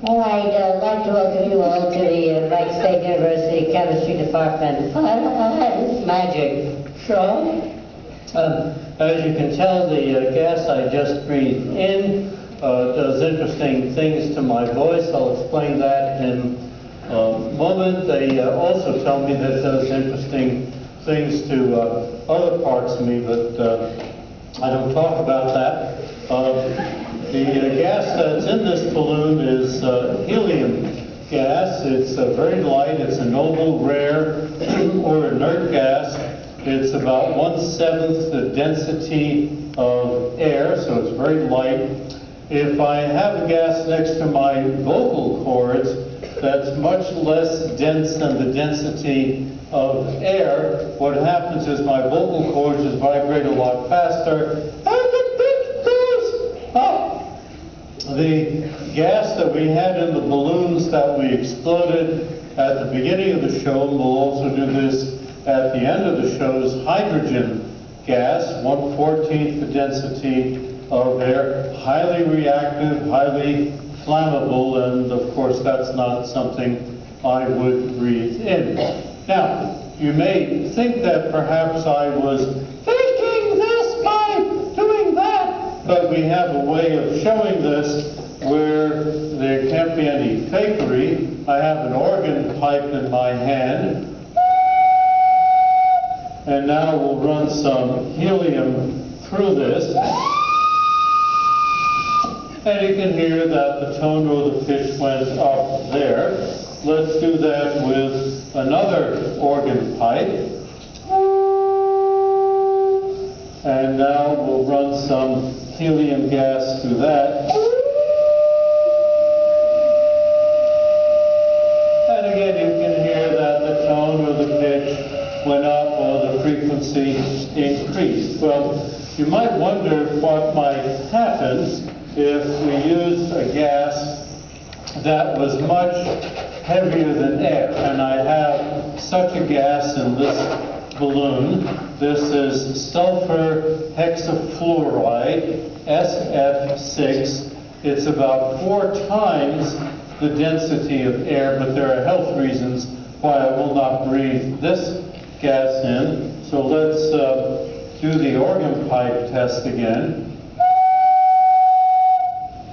I'd uh, like to welcome you all to the uh, Wright State University Chemistry Department. Uh, It's magic. Sean? Um, As you can tell, the uh, gas I just breathed in uh, does interesting things to my voice. I'll explain that in a moment. They uh, also tell me that it does interesting things to uh, other parts of me, but uh, I don't talk about that. The gas that's in this balloon is uh, helium gas. It's uh, very light. It's a noble, rare, or inert gas. It's about one-seventh the density of air, so it's very light. If I have a gas next to my vocal cords that's much less dense than the density of air, what happens is my vocal cords just vibrate a lot faster. And the pitch goes up. The gas that we had in the balloons that we exploded at the beginning of the show, and we'll also do this at the end of the show, is hydrogen gas, 1 14th the density of air, highly reactive, highly flammable, and of course that's not something I would breathe in. Now, you may think that perhaps I was but we have a way of showing this where there can't be any fakery. I have an organ pipe in my hand, and now we'll run some helium through this. And you can hear that the tone of the pitch went up there. Let's do that with another organ pipe. And now helium gas through that. And again, you can hear that the tone or the pitch went up or the frequency increased. Well, you might wonder what might happen if we used a gas that was much heavier than air. And I have such a gas in this balloon. This is sulfur hexafluoride, SF6. It's about four times the density of air, but there are health reasons why I will not breathe this gas in. So let's uh, do the organ pipe test again.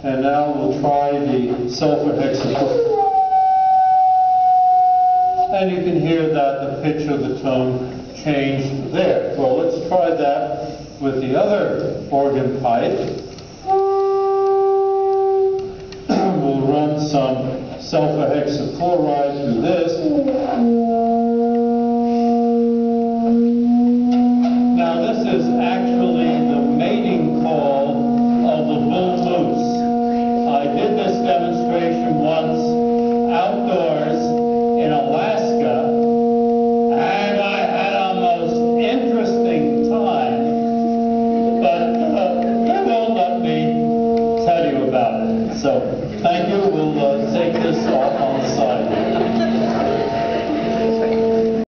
And now we'll try the sulfur hexafluoride. And you can hear that the pitch of the tone changed there. Well, let's try that with the other organ pipe. we'll run some sulfur hexafluoride through this. Now, this is actually So thank you. We'll uh, take this off.